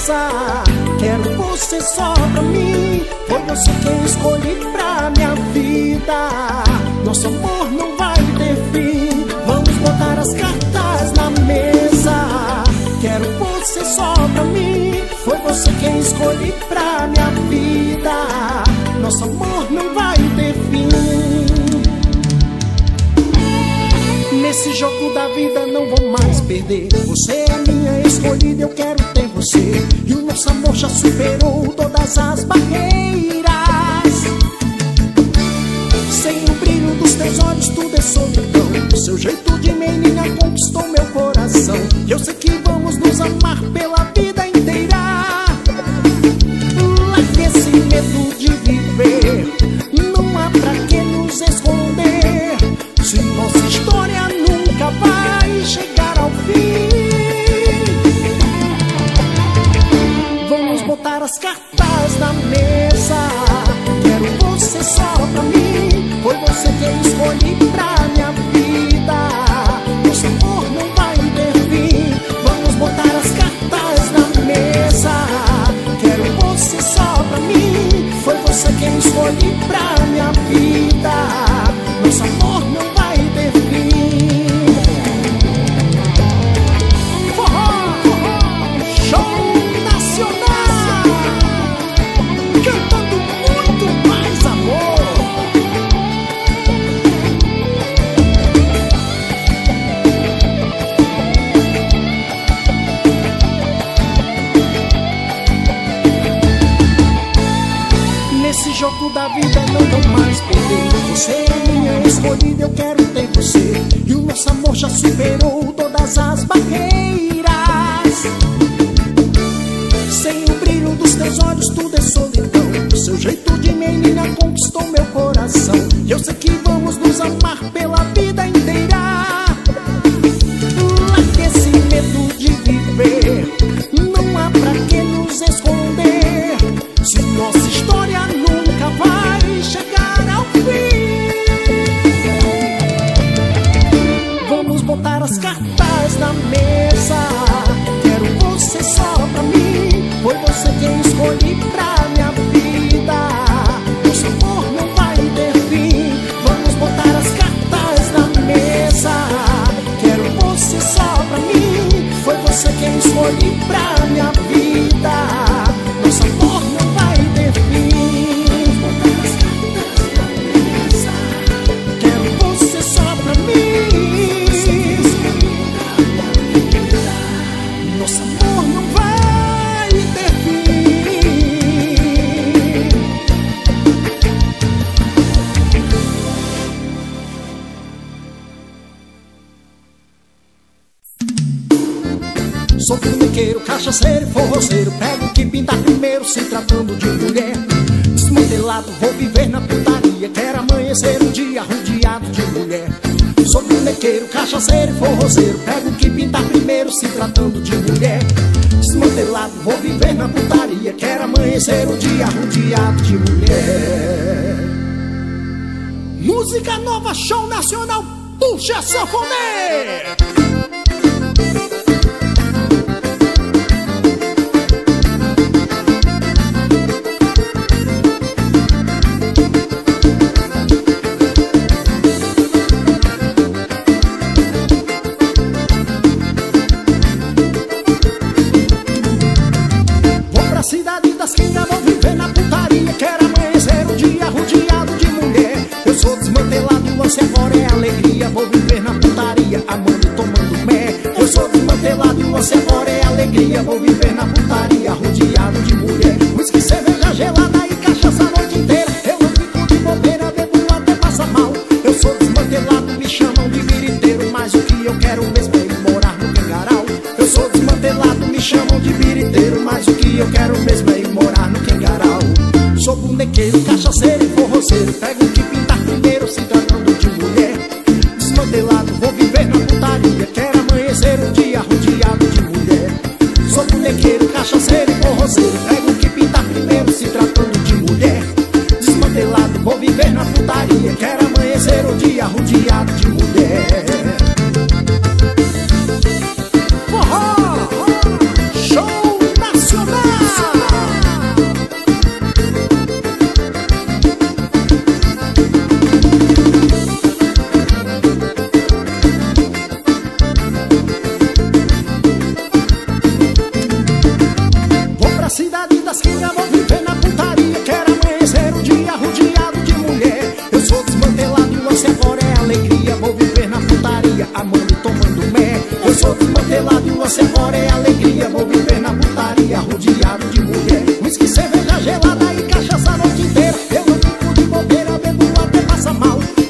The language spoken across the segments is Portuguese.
mesa. Quero você só pra mim. Foi você quem escolhi pra minha vida. Nosso amor não vai ter fim. Vamos botar as cartas na mesa. Quero você só pra mim. Foi você quem escolhi pra minha vida. Nosso amor não vai ter fim. Nesse jogo da vida não vou mais perder Você é escolhida, eu quero ter você. E o nosso amor já superou todas as barreiras. Sem o brilho dos teus olhos tudo é solidão. O seu jeito de menina conquistou meu coração. E eu sei que vamos nos amar pela vida jogo da vida não vou mais perder. Você é minha escolhida, eu quero ter você. E o nosso amor já superou todas as barreiras. Sem o brilho dos teus olhos tudo é solidão. Seu jeito de menina conquistou meu coração. E eu sei que vamos nos amar botar as cartas na mesa. Quero você só pra mim Foi você quem escolhi pra minha vida. Nosso amor não vai ter fim. Vamos botar as cartas na mesa. Quero você só pra mim Foi você quem escolhi pra minha vida fumequeiro, cachaceiro e forroceiro Pego o que pintar primeiro se tratando de mulher. Desmantelado, vou viver na putaria Quero amanhecer um dia rodeado de mulher. Sou fumequeiro, cachaceiro e forroceiro Pego o que pintar primeiro se tratando de mulher. Desmantelado, vou viver na putaria Quero amanhecer um dia rodeado de mulher. Música nova, show nacional Puxa sanfoneiro eu quero mesmo é ir morar no Cangaral Sou bonequeiro, cachaceiro e forroceiro. Pego o que pintar primeiro se tratando de mulher. Desmantelado, vou viver na putaria. Quero amanhecer um dia rodeado de mulher. Sou bonequeiro, cachaceiro e forroceiro. Pego o que pintar primeiro se tratando de mulher. Desmantelado, vou viver na putaria. Quero amanhecer um dia rodeado de mulher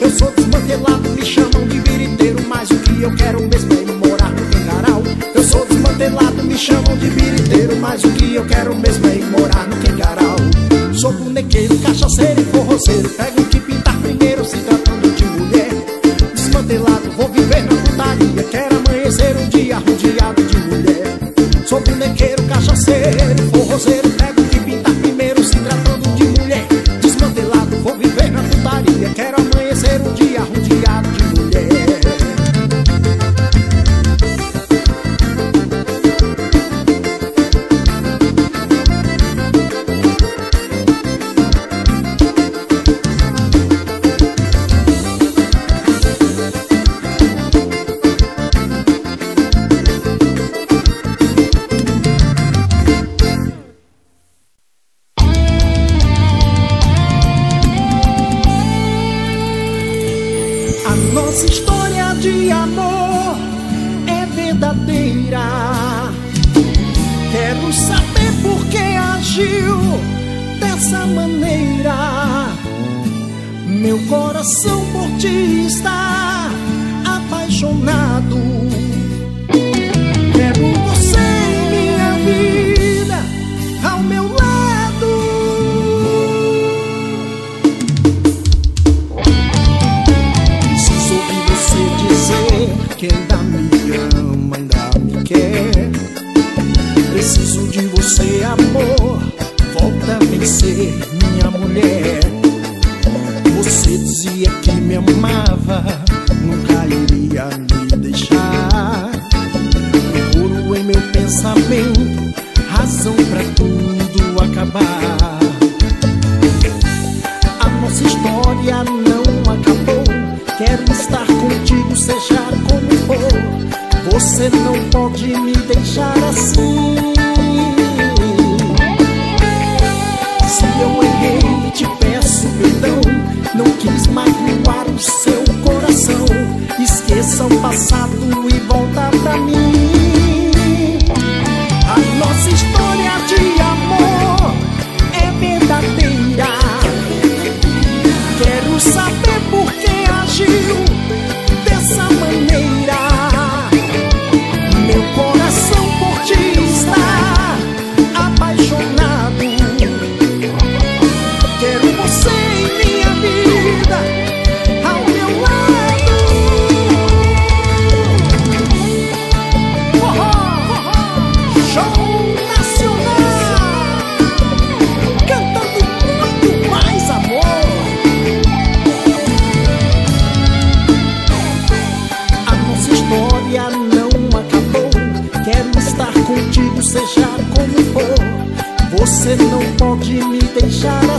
Eu sou desmantelado, me chamam de viriteiro Mas o que eu quero mesmo é morar no Quengaral Eu sou desmantelado, me chamam de viriteiro Mas o que eu quero mesmo é morar no Quengaral Sou bonequeiro, cachaceiro e forroceiro Pego o que pintar primeiro se tratando de mulher. Desmantelado, vou viver na putaria Quero amanhecer um dia rodeado de Quero saber por que agiu dessa maneira. Meu coração por ti está Preciso de você, amor. Volta a vencer, minha mulher. Você dizia que me amava, nunca iria me deixar. Procuro em meu pensamento razão pra tudo acabar. A nossa história não acabou. Quero estar contigo, seja como for. Você não pode me deixar assim. Não quis magoar o seu coração. Esqueça o passado e volta seja como for. Você não pode me deixar